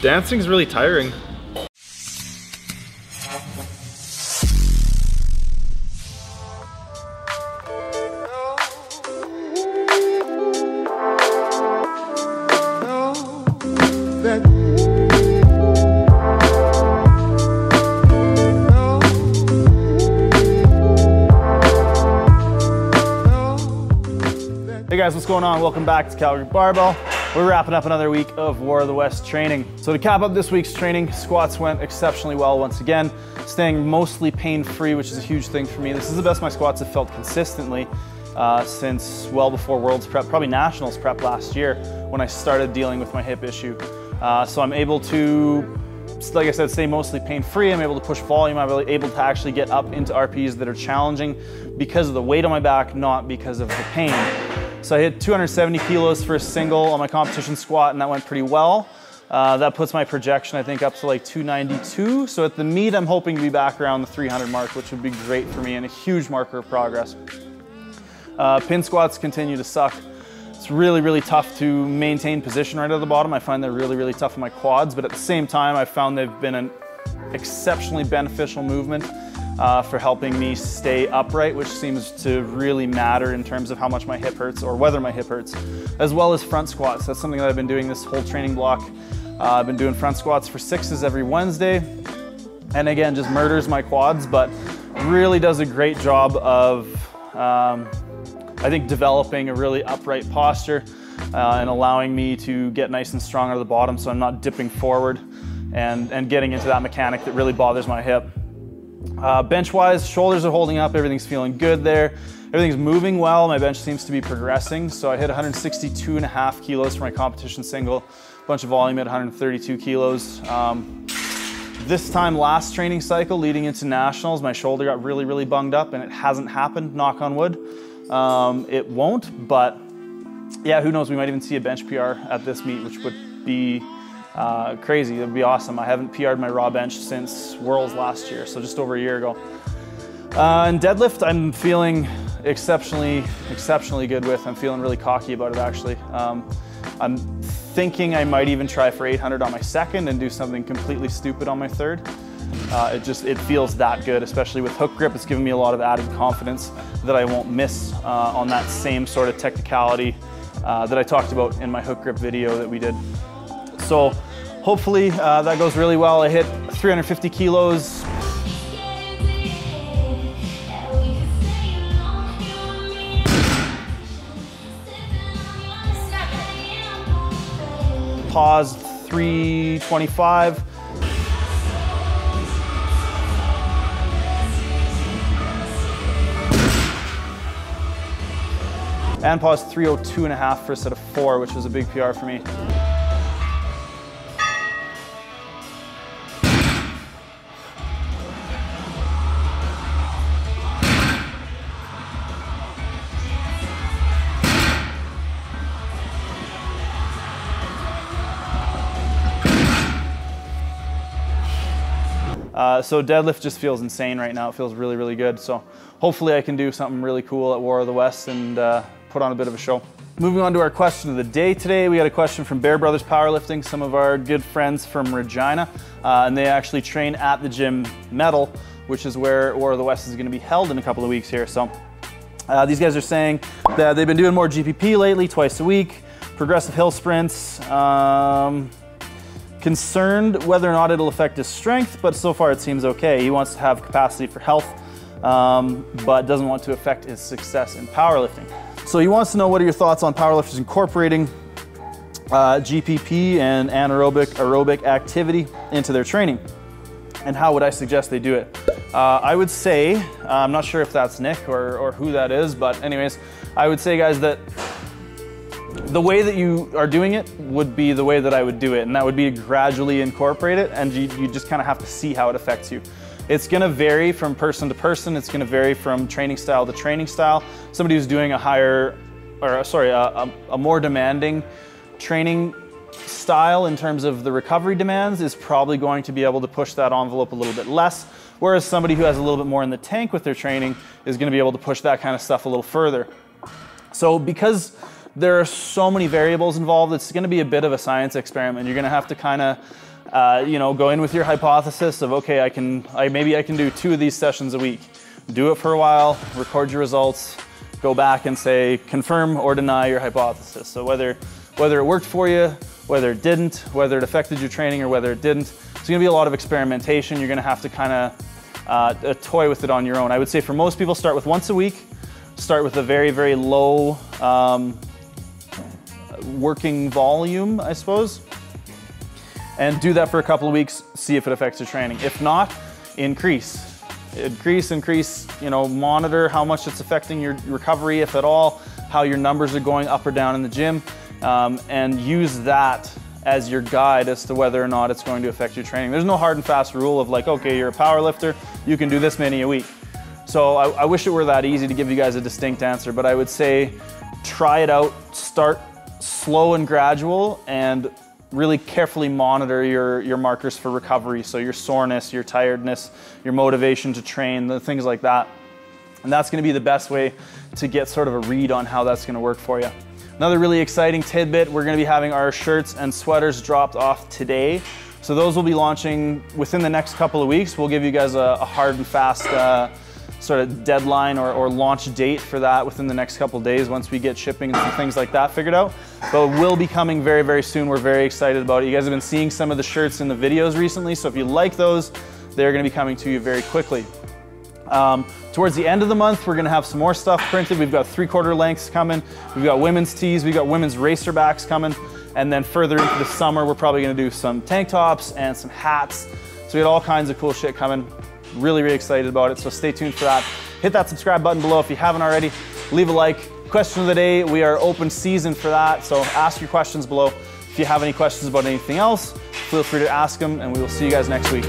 Dancing's really tiring. Hey guys, what's going on? Welcome back to Calgary Barbell. We're wrapping up another week of War of the West training. So to cap up this week's training, squats went exceptionally well once again, staying mostly pain-free, which is a huge thing for me. This is the best my squats have felt consistently uh, since well before Worlds Prep, probably Nationals Prep last year when I started dealing with my hip issue. Uh, so I'm able to like I said, stay mostly pain-free. I'm able to push volume. I'm able to actually get up into RPs that are challenging because of the weight on my back, not because of the pain. So I hit 270 kilos for a single on my competition squat, and that went pretty well. Uh, that puts my projection, I think, up to like 292. So at the meet, I'm hoping to be back around the 300 mark, which would be great for me and a huge marker of progress. Uh, pin squats continue to suck. It's really, really tough to maintain position right at the bottom. I find they're really, really tough on my quads, but at the same time, I found they've been an exceptionally beneficial movement uh, for helping me stay upright, which seems to really matter in terms of how much my hip hurts or whether my hip hurts, as well as front squats. That's something that I've been doing this whole training block. Uh, I've been doing front squats for sixes every Wednesday. And again, just murders my quads, but really does a great job of, um, I think, developing a really upright posture uh, and allowing me to get nice and strong out of the bottom so I'm not dipping forward and, and getting into that mechanic that really bothers my hip. Uh, bench wise, shoulders are holding up, everything's feeling good there. Everything's moving well, my bench seems to be progressing. So I hit 162 and a half kilos for my competition single, bunch of volume at 132 kilos. Um, this time last training cycle leading into nationals, my shoulder got really, really bunged up and it hasn't happened, knock on wood. Um, it won't, but yeah, who knows, we might even see a bench PR at this meet, which would be uh, crazy. It would be awesome. I haven't PR'd my raw bench since Worlds last year, so just over a year ago. Uh, and deadlift, I'm feeling exceptionally, exceptionally good with. I'm feeling really cocky about it actually. Um, I'm thinking I might even try for 800 on my second and do something completely stupid on my third. Uh, it just it feels that good, especially with hook grip. It's given me a lot of added confidence that I won't miss uh, on that same sort of technicality uh, that I talked about in my hook grip video that we did so hopefully uh, that goes really well. I hit 350 kilos. Paused 325. And paused 302 and a half for a set of four, which was a big PR for me. Uh, so deadlift just feels insane right now. It feels really, really good. So hopefully I can do something really cool at War of the West and uh, put on a bit of a show. Moving on to our question of the day today, we got a question from Bear Brothers Powerlifting, some of our good friends from Regina, uh, and they actually train at the gym Metal, which is where War of the West is going to be held in a couple of weeks here. So uh, these guys are saying that they've been doing more GPP lately, twice a week, progressive hill sprints. Um, Concerned whether or not it'll affect his strength, but so far it seems okay. He wants to have capacity for health, um, but doesn't want to affect his success in powerlifting. So he wants to know what are your thoughts on powerlifters incorporating uh, GPP and anaerobic aerobic activity into their training, and how would I suggest they do it? Uh, I would say, uh, I'm not sure if that's Nick or, or who that is, but anyways, I would say guys that the way that you are doing it would be the way that I would do it, and that would be to gradually incorporate it, and you, you just kind of have to see how it affects you. It's gonna vary from person to person. It's gonna vary from training style to training style. Somebody who's doing a higher, or uh, sorry, a, a, a more demanding training style in terms of the recovery demands is probably going to be able to push that envelope a little bit less. Whereas somebody who has a little bit more in the tank with their training is gonna be able to push that kind of stuff a little further. So because there are so many variables involved. It's going to be a bit of a science experiment. You're going to have to kind of, uh, you know, go in with your hypothesis of okay, I can, I, maybe I can do two of these sessions a week. Do it for a while, record your results, go back and say confirm or deny your hypothesis. So whether whether it worked for you, whether it didn't, whether it affected your training or whether it didn't, it's going to be a lot of experimentation. You're going to have to kind of uh, toy with it on your own. I would say for most people, start with once a week. Start with a very very low. Um, working volume, I suppose. And do that for a couple of weeks, see if it affects your training. If not, increase. Increase, increase, you know, monitor how much it's affecting your recovery, if at all, how your numbers are going up or down in the gym, um, and use that as your guide as to whether or not it's going to affect your training. There's no hard and fast rule of like, okay, you're a power lifter, you can do this many a week. So I, I wish it were that easy to give you guys a distinct answer, but I would say try it out, start slow and gradual and really carefully monitor your, your markers for recovery. So your soreness, your tiredness, your motivation to train, the things like that. And that's gonna be the best way to get sort of a read on how that's gonna work for you. Another really exciting tidbit, we're gonna be having our shirts and sweaters dropped off today. So those will be launching within the next couple of weeks. We'll give you guys a, a hard and fast uh, sort of deadline or, or, launch date for that within the next couple days once we get shipping and things like that figured out. But it will be coming very, very soon. We're very excited about it. You guys have been seeing some of the shirts in the videos recently, so if you like those, they're gonna be coming to you very quickly. Um, towards the end of the month, we're gonna have some more stuff printed. We've got three quarter lengths coming. We've got women's tees, we've got women's racerbacks coming. And then further into the summer, we're probably gonna do some tank tops and some hats. So we got all kinds of cool shit coming. Really, really excited about it. So stay tuned for that. Hit that subscribe button below if you haven't already. Leave a like. Question of the day, we are open season for that. So ask your questions below. If you have any questions about anything else, feel free to ask them and we will see you guys next week.